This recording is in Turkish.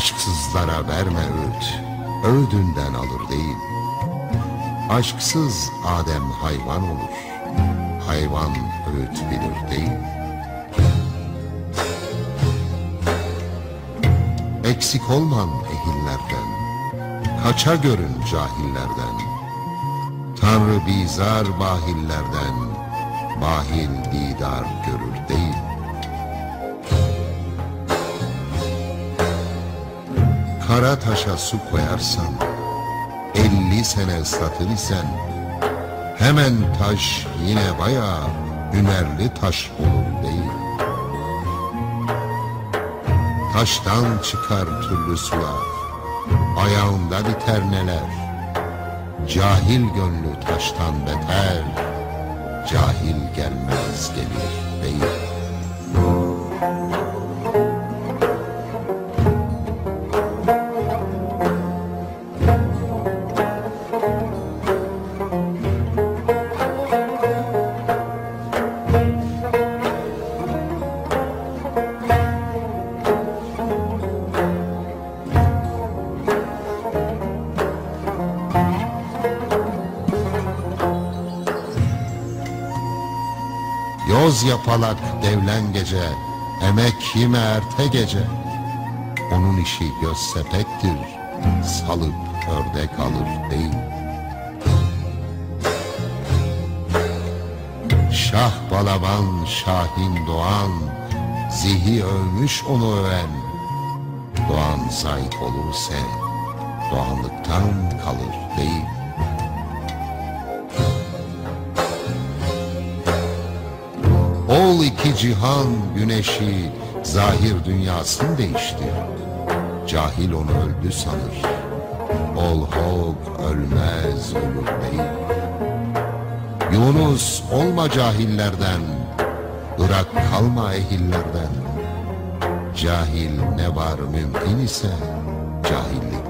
Aşksızlara verme öğüt, öğüdünden alır değil. Aşksız Adem hayvan olur, hayvan öğüt bilir değil. Eksik olman ehillerden, kaça görün cahillerden. Tanrı bizar bahillerden, bahil didar görür değil. Kara taşa su koyarsan, elli sene ıslatır isen, hemen taş yine bayağı hünerli taş olur değil. Taştan çıkar türlü sular, ayağında biter neler. Cahil gönlü taştan beter, cahil gelmez gelir değil. Yoz yapalak devlen gece, emek yeme erte gece. Onun işi göz sepettir, salıp ördek alır değil. Şah balaban, şahin doğan, zihi övmüş onu öven. Doğan sahip olursa, doğanlıktan kalır değil. İki cihan güneşi zahir dünyasını değişti. Cahil onu öldü sanır. Ol hok ölmez ölür değil. Yunus olma cahillerden, Irak kalma ehillerden. Cahil ne var mümkün ise cahil